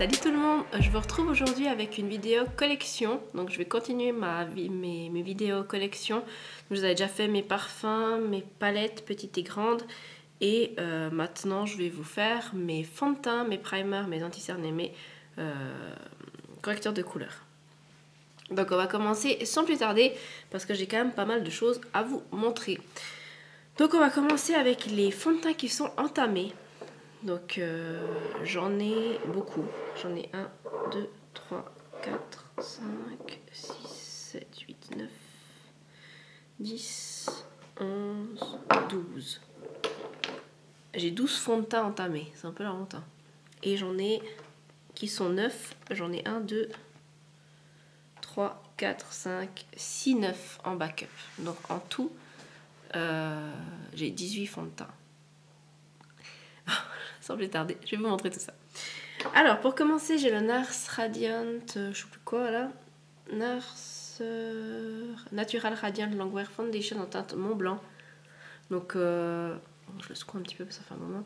Salut tout le monde, je vous retrouve aujourd'hui avec une vidéo collection. Donc je vais continuer ma, mes, mes vidéos collection. Je vous avais déjà fait mes parfums, mes palettes petites et grandes. Et euh, maintenant je vais vous faire mes fonds de teint, mes primers, mes anti-cernes et mes euh, correcteurs de couleur. Donc on va commencer sans plus tarder parce que j'ai quand même pas mal de choses à vous montrer. Donc on va commencer avec les fonds de teint qui sont entamés. Donc euh, j'en ai beaucoup. J'en ai 1, 2, 3, 4, 5, 6, 7, 8, 9, 10, 11, 12. J'ai 12 fonds de teint entamés. C'est un peu la honte. Hein. Et j'en ai qui sont 9. J'en ai 1, 2, 3, 4, 5, 6, 9 en backup. Donc en tout, euh, j'ai 18 fonds de teint sans plus tarder, je vais vous montrer tout ça. Alors, pour commencer, j'ai le Nars Radiant, euh, je sais plus quoi là. Nars euh, Natural Radiant Longwear Foundation en teinte Mont Blanc. Donc, euh, je le secoue un petit peu, ça fait un moment.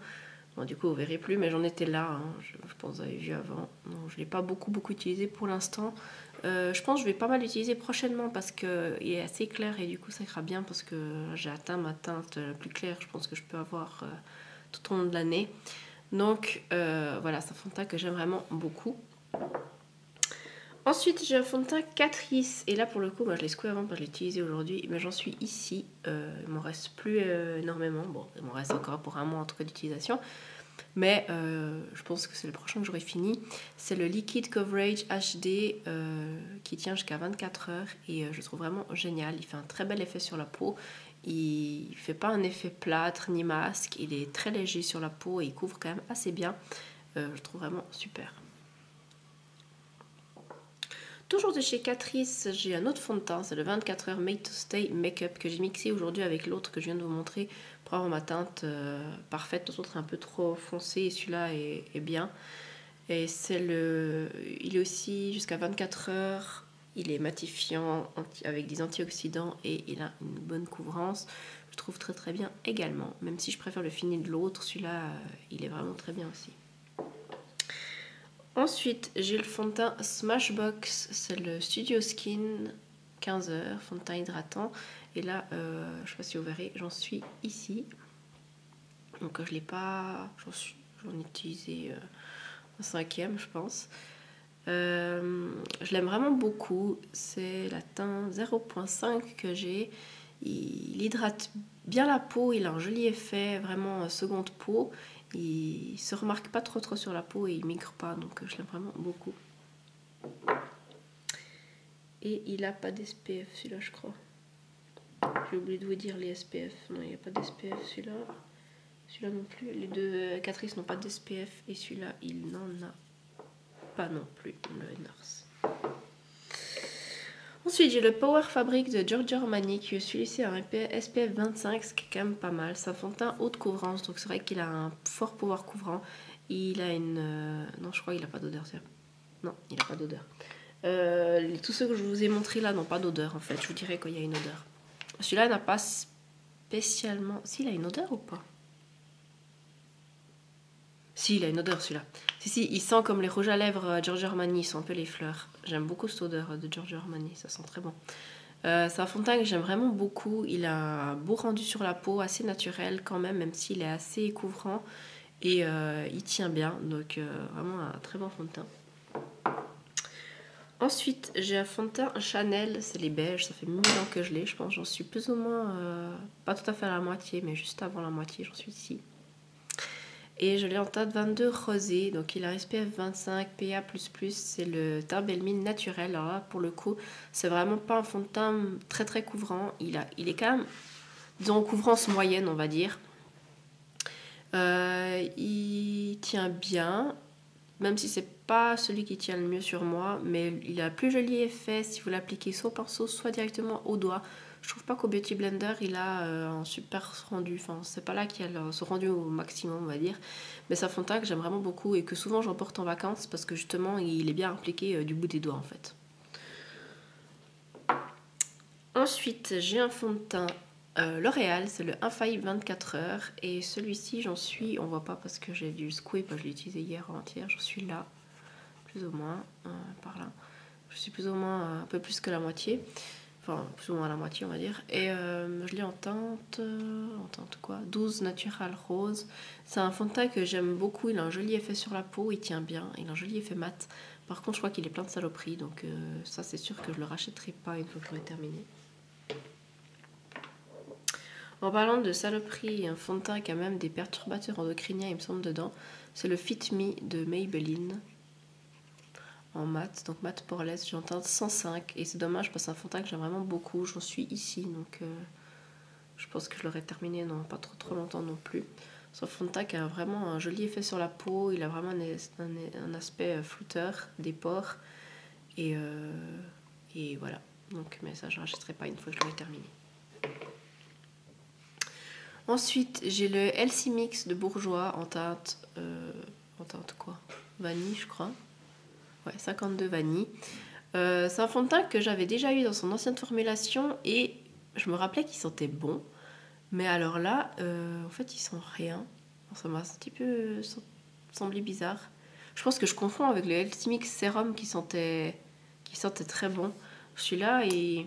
Bon, du coup, vous verrez plus, mais j'en étais là. Hein. Je, pense que vous avez vu avant. Non, je ne l'ai pas beaucoup, beaucoup utilisé pour l'instant. je pense que je vais pas mal l'utiliser prochainement parce qu'il est assez clair et du coup, ça ira bien parce que j'ai atteint ma teinte la plus claire. Je pense que je peux avoir tout au long de l'année. Donc euh, voilà, c'est un fond de teint que j'aime vraiment beaucoup. Ensuite, j'ai un fond de teint Catrice. Et là, pour le coup, moi, je l'ai secoué avant parce que je l'ai utilisé aujourd'hui. Mais j'en suis ici. Euh, il m'en reste plus euh, énormément. Bon, il m'en reste encore pour un mois en tout cas d'utilisation. Mais je pense que c'est le prochain que j'aurai fini. C'est le Liquid Coverage HD qui tient jusqu'à 24 heures. Et je trouve vraiment génial. Il fait un très bel effet sur la peau. Il ne fait pas un effet plâtre ni masque, il est très léger sur la peau et il couvre quand même assez bien. Euh, je trouve vraiment super. Toujours de chez Catrice, j'ai un autre fond de teint, c'est le 24 heures Made to Stay Makeup que j'ai mixé aujourd'hui avec l'autre que je viens de vous montrer pour avoir ma teinte euh, parfaite. L'autre est un peu trop foncé et celui-là est, est, bien. Et c'est le, il est aussi jusqu'à 24 heures il est matifiant avec des antioxydants et il a une bonne couvrance. Je trouve très très bien également. Même si je préfère le fini de l'autre, celui-là, euh, il est vraiment très bien aussi. Ensuite, j'ai le fond de teint Smashbox. C'est le Studio Skin 15h, fond de teint hydratant. Et là, euh, je ne sais pas si vous verrez, j'en suis ici. Donc je ne l'ai pas... J'en ai utilisé euh, un cinquième, je pense. Euh, je l'aime vraiment beaucoup. C'est la teinte 0.5 que j'ai. Il hydrate bien la peau, il a un joli effet, vraiment seconde peau. Il se remarque pas trop trop sur la peau et il migre pas, donc je l'aime vraiment beaucoup. Et il a pas d'SPF celui-là, je crois. J'ai oublié de vous dire les SPF. Non, il n'y a pas d'SPF celui-là. Celui-là non plus. Les deux Catrice n'ont pas d'SPF et celui-là, il n'en a pas non plus, le Nars. Ensuite, j'ai le Power Fabric de Giorgio Armani qui celui-ci a un SPF 25, ce qui est quand même pas mal. C'est un fond de teint haute couvrance, donc c'est vrai qu'il a un fort pouvoir couvrant. Il a une... Euh, non, je crois qu'il n'a pas d'odeur, tiens. Non, il n'a pas d'odeur. Euh, tous ceux que je vous ai montrés là n'ont pas d'odeur en fait. Je vous dirais qu'il y a une odeur. Celui-là n'a pas spécialement... S'il a une odeur ou pas? Si, il a une odeur celui-là. Si, si, il sent comme les rouges à lèvres euh, Giorgio Armani, ils sont un peu les fleurs. J'aime beaucoup cette odeur de Giorgio Armani, ça sent très bon. Euh, c'est un fond de teint que j'aime vraiment beaucoup. Il a un beau rendu sur la peau, assez naturel quand même, même s'il est assez couvrant. Et euh, il tient bien, donc vraiment un très bon fond de teint. Ensuite, j'ai un fond de teint Chanel, c'est les beiges, ça fait mille ans que je l'ai, je pense. J'en suis plus ou moins, pas tout à fait à la moitié, mais juste avant la moitié, j'en suis ici. Et je l'ai en teinte 22 rosé, donc il a SPF 25, PA++, c'est le teint Belmine naturel. Alors là, pour le coup, c'est vraiment pas un fond de teint très très couvrant. Il, a, il est quand même, disons, couvrance moyenne, on va dire. Euh, il tient bien, même si c'est pas celui qui tient le mieux sur moi, mais il a plus joli effet si vous l'appliquez soit au pinceau, soit directement au doigt. Je trouve pas qu'au Beauty Blender, il a euh, un super rendu. Enfin, c'est pas là qu'il a ce rendu au maximum, on va dire. Mais un fond que j'aime vraiment beaucoup et que souvent j'emporte en vacances parce que justement, il est bien appliqué euh, du bout des doigts en fait. Ensuite, j'ai un fond de teint euh, L'Oréal, c'est le Infaillible 24 heures. Et celui-ci, j'en suis, on voit pas parce que j'ai du squib, je l'ai utilisé hier entière, j'en suis là. plus ou moins par là. Je suis plus ou moins un peu plus que la moitié. Enfin, plus ou moins la moitié, on va dire. Et je l'ai en teinte, en teinte quoi? 12 Natural Rose. C'est un fond de teint que j'aime beaucoup. Il a un joli effet sur la peau, il tient bien. Il a un joli effet mat. Par contre, je crois qu'il est plein de saloperies. Donc ça, c'est sûr que je le rachèterai pas une fois que j'aurai terminé. En parlant de saloperie, un fond de teint qui a même des perturbateurs endocriniens, il me semble, dedans, c'est le Fit Me de Maybelline en mat, donc mat poreless, j'en teinte 105 et c'est dommage parce que c'est un teint que j'aime vraiment beaucoup, j'en suis ici donc euh, je pense que je l'aurai terminé dans pas trop trop longtemps non plus. Teint qui a vraiment un joli effet sur la peau, il a vraiment un, aspect euh, flouteur des pores. Et, euh, et voilà, donc mais ça je rachèterai pas une fois que je l'aurai terminé. Ensuite, j'ai le LC Mix de Bourgeois en teinte, en teinte quoi? Vanille, je crois. Ouais, 52 vanille. Euh, c'est un fond de teint que j'avais déjà eu dans son ancienne formulation et je me rappelais qu'il sentait bon. Mais alors là, euh, en fait, il sent rien. Ça m'a un petit peu semblé bizarre. Je pense que je confonds avec le LC Mix Serum qui sentait, qui sentait très bon. Celui-là, et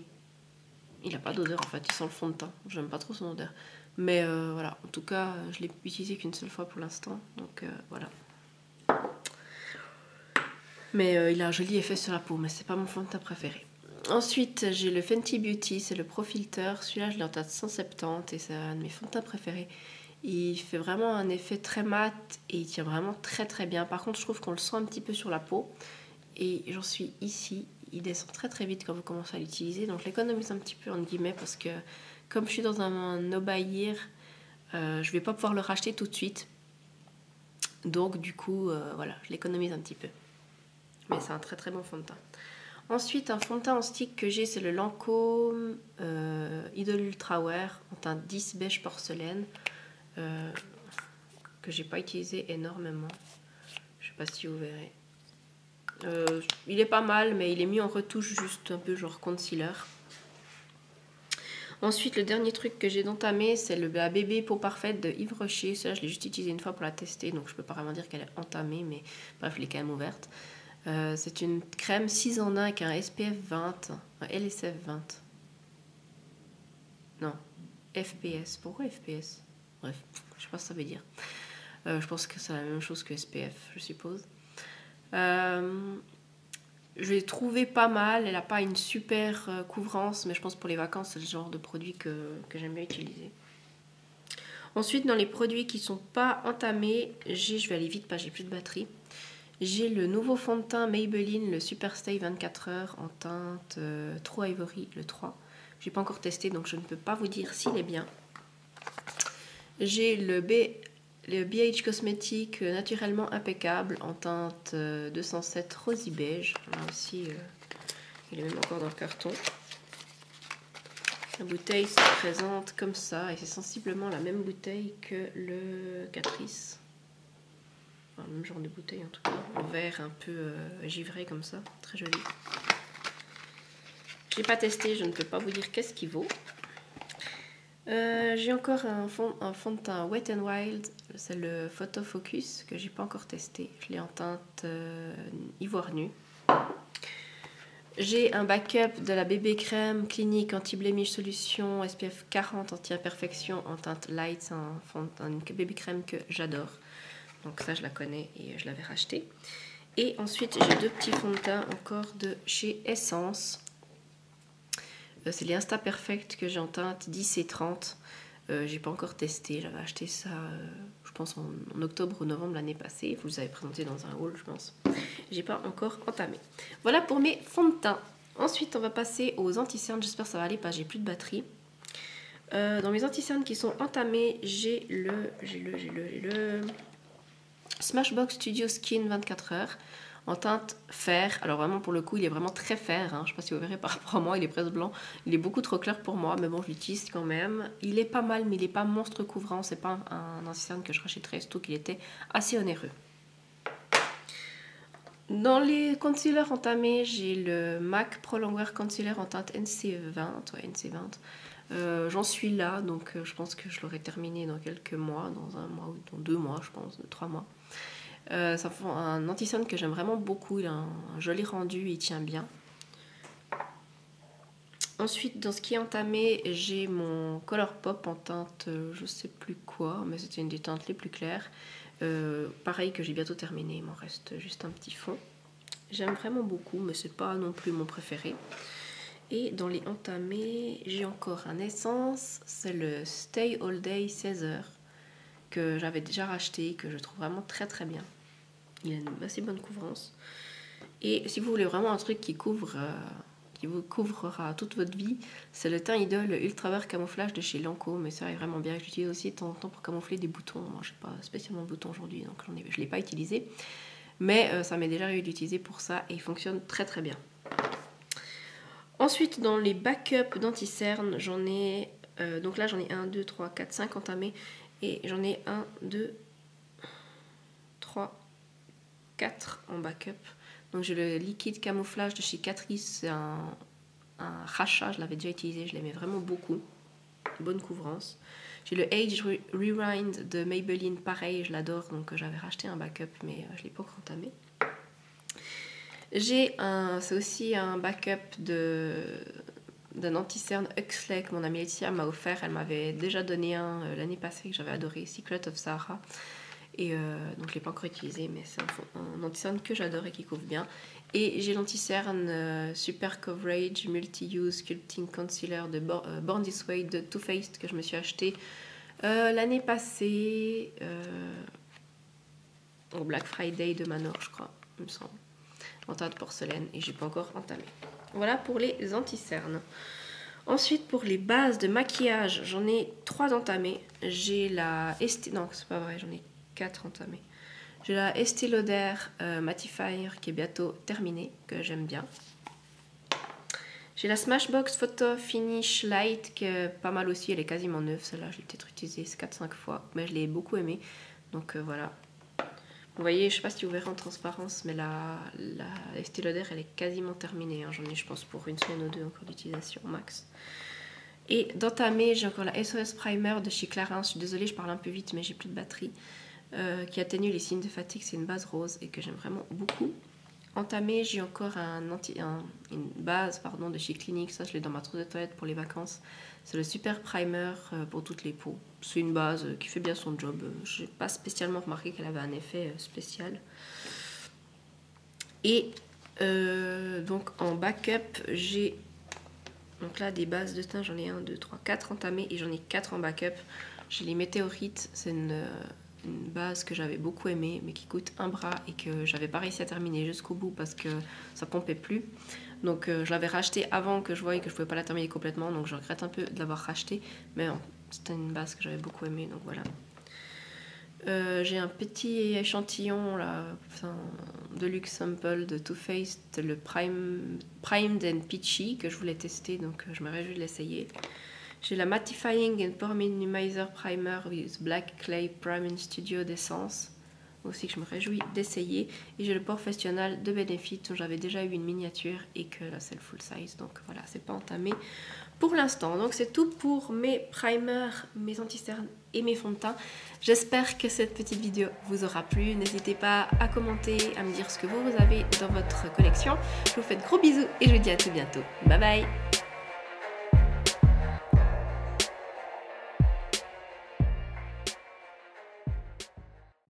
il n'a pas d'odeur en fait, il sent le fond de teint. J'aime pas trop son odeur. Mais euh, voilà, en tout cas, je l'ai utilisé qu'une seule fois pour l'instant. Donc euh, voilà. Mais euh, il a un joli effet sur la peau, mais c'est pas mon fond de teint préféré. Ensuite, j'ai le Fenty Beauty, c'est le Pro Filter. Celui-là, je l'ai en teinte 170 et c'est un de mes fonds de teint préférés. Il fait vraiment un effet très mat et il tient vraiment très très bien. Par contre, je trouve qu'on le sent un petit peu sur la peau. Et j'en suis ici. Il descend très très vite quand vous commencez à l'utiliser. Donc je l'économise un petit peu en guillemets parce que comme je suis dans un no buy euh, je vais pas pouvoir le racheter tout de suite. Donc du coup, euh, voilà, je l'économise un petit peu. Mais c'est un très très bon fond de teint. Ensuite, un fond de teint en stick que j'ai, c'est le Lancôme euh, Idol Ultra Wear en teint 10 beige porcelaine. Euh, que j'ai pas utilisé énormément. Je sais pas si vous verrez. il est pas mal, mais il est mis en retouche juste un peu genre concealer. Ensuite, le dernier truc que j'ai entamé, c'est le bébé peau parfaite de Yves Rocher. Ça, je l'ai juste utilisé une fois pour la tester, donc je peux pas vraiment dire qu'elle est entamée, mais bref, elle est quand même ouverte. Euh, c'est une crème 6 en 1 avec un SPF 20, un LSF 20. Non, FPS. Pourquoi FPS Bref, je sais pas ce que ça veut dire. Euh, je pense que c'est la même chose que SPF, je suppose. Euh, je l'ai trouvé pas mal. Elle n'a pas une super couvrance, mais je pense pour les vacances, c'est le genre de produit que, j'aime bien utiliser. Ensuite, dans les produits qui sont pas entamés, je vais aller vite parce que j'ai plus de batterie. J'ai le nouveau fond de teint Maybelline, le Superstay 24 heures en teinte euh, True Ivory, le 3. Je n'ai pas encore testé, donc je ne peux pas vous dire s'il est bien. J'ai le BH Cosmétique euh, naturellement impeccable en teinte 207 euh, rosy beige. Là aussi, euh, il est même encore dans le carton. La bouteille se présente comme ça et c'est sensiblement la même bouteille que le Catrice. Même genre de bouteille en tout cas, en verre un peu givré comme ça, très joli. Je n'ai pas testé, je ne peux pas vous dire qu'est-ce qu'il vaut. Euh, j'ai encore un fond, un de teint Wet n Wild, c'est le Photo Focus que j'ai pas encore testé. Je l'ai en teinte euh, ivoire nu. J'ai un backup de la bébé crème clinique anti-blémiche solution SPF 40 anti-imperfection en teinte light. C'est un, une bébé crème que j'adore. Donc ça je la connais et je l'avais racheté. Et ensuite j'ai deux petits fonds de teint encore de chez Essence. Euh, c'est les Insta Perfect que j'ai en teinte 10 et 30. Euh, j'ai pas encore testé, j'avais acheté ça, euh, je pense, en, octobre ou novembre l'année passée. Vous les avez présenté dans un haul, je pense. J'ai pas encore entamé. Voilà pour mes fonds de teint. Ensuite, on va passer aux anti-cernes. J'espère que ça va aller parce que j'ai plus de batterie. dans mes anti-cernes qui sont entamés, j'ai le, j'ai le, j'ai le, j'ai le Smashbox Studio Skin 24 heures en teinte fer. Alors vraiment pour le coup il est vraiment très fer. Hein. Je ne sais pas si vous verrez par rapport à moi, il est presque blanc. Il est beaucoup trop clair pour moi, mais bon je l'utilise quand même. Il est pas mal mais il n'est pas monstre couvrant. C'est pas un, ancien que je rachèterais, surtout qu'il était assez onéreux. Dans les concealers entamés, j'ai le MAC Pro Longwear Concealer en teinte NC20. NC20. Euh, j'en suis là, donc euh, je pense que je l'aurai terminé dans quelques mois, dans un mois ou dans deux mois, je pense, trois mois. Euh, ça fait un anti-cerne que j'aime vraiment beaucoup. Il a un, joli rendu, il tient bien. Ensuite, dans ce qui est entamé, j'ai mon Color Pop en teinte, euh, je sais plus quoi, mais c'était une des teintes les plus claires. Euh, pareil que j'ai bientôt terminé, il m'en reste juste un petit fond. J'aime vraiment beaucoup, mais c'est pas non plus mon préféré. Et dans les entamés, j'ai encore un essence, c'est le Stay All Day 16 heures que j'avais déjà racheté, que je trouve vraiment très très bien. Il a une assez bonne couvrance. Et si vous voulez vraiment un truc qui couvre, euh, qui vous couvrira toute votre vie, c'est le teint Idol Ultra Vert Camouflage de chez Lanco. Mais ça est vraiment bien. J'utilise aussi de temps en temps pour camoufler des boutons. Moi, je n'ai pas spécialement de boutons aujourd'hui, donc je ne l'ai pas utilisé. Mais euh, ça m'est déjà réussi d'utiliser pour ça et il fonctionne très très bien. Ensuite, dans les backups d'anti-cerne, j'en ai. Euh, donc là, j'en ai 1, 2, 3, 4, 5 entamés. Et j'en ai 1, 2, 3, 4 en backup. Donc j'ai le liquide camouflage de chez Catrice, c'est un, un rachat, je l'avais déjà utilisé, je l'aimais vraiment beaucoup. Bonne couvrance. J'ai le Age Rewind de Maybelline, pareil, je l'adore, donc euh, j'avais racheté un backup, mais euh, je ne l'ai pas encore entamé. J'ai un, c'est aussi un backup de d'un anti-cerne Huxley que mon amie Laetitia m'a offert. Elle m'avait déjà donné un euh, l'année passée que j'avais adoré, Secret of Sahara. Euh, donc je l'ai pas encore utilisé, mais c'est un, anti-cerne que j'adore et qui couvre bien. Et j'ai l'anti-cerne euh, Super Coverage Multi-Use Sculpting Concealer de Born This Way de Too Faced que je me suis acheté l'année passée au Black Friday de Manor, je crois, il me semble, en teinte porcelaine. Et j'ai pas encore entamé. Voilà pour les anti-cernes. Ensuite, pour les bases de maquillage, j'en ai trois entamées. J'ai la Estée... Non, c'est pas vrai, j'en ai quatre entamées. J'ai la Estée Lauder euh, Mattifier qui est bientôt terminée, que j'aime bien. J'ai la Smashbox Photo Finish Light qui est pas mal aussi, elle est quasiment neuve. Celle-là, je l'ai peut-être utilisée 4-5 fois, mais je l'ai beaucoup aimée. Donc euh, voilà, vous voyez, je sais pas si vous verrez en transparence, mais la, la Estée Lauder, elle est quasiment terminée. Hein. J'en ai, je pense, pour une semaine ou deux encore d'utilisation max. Et d'entamer, j'ai encore la SOS Primer de chez Clarins. Je suis désolée, je parle un peu vite, mais j'ai plus de batterie. Euh, qui atténue les signes de fatigue. C'est une base rose et que j'aime vraiment beaucoup. Entamé, j'ai encore un une base pardon, de chez Clinique. Ça, je l'ai dans ma trousse de toilette pour les vacances. C'est le Super Primer euh, pour toutes les peaux. C'est une base euh, qui fait bien son job. Je n'ai pas spécialement remarqué qu'elle avait un effet spécial. Et donc en backup, j'ai donc là des bases de teint. J'en ai 1, 2, 3, 4 entamées et j'en ai 4 en backup. J'ai les météorites. C'est une, base que j'avais beaucoup aimée mais qui coûte un bras et que j'avais pas réussi à terminer jusqu'au bout parce que ça pompait plus. Donc euh, je l'avais racheté avant que je voyais que je pouvais pas la terminer complètement, donc je regrette un peu de l'avoir racheté, mais c'était une base que j'avais beaucoup aimée, donc voilà. Euh, j'ai un petit échantillon là, de luxe sample de Too Faced, le Prime, Primed and Peachy que je voulais tester, donc euh, je me réjouis de l'essayer. J'ai la Mattifying and Pore Minimizer Primer with Black Clay Prime Studio d'essence aussi que je me réjouis d'essayer. Et j'ai le professionnel de Benefit dont j'avais déjà eu une miniature et que là c'est le full size. Donc voilà, c'est pas entamé pour l'instant. Donc c'est tout pour mes primers, mes anti-cernes et mes fonds de teint. J'espère que cette petite vidéo vous aura plu. N'hésitez pas à commenter, à me dire ce que vous, vous avez dans votre collection. Je vous fais de gros bisous et je vous dis à tout bientôt. Bye bye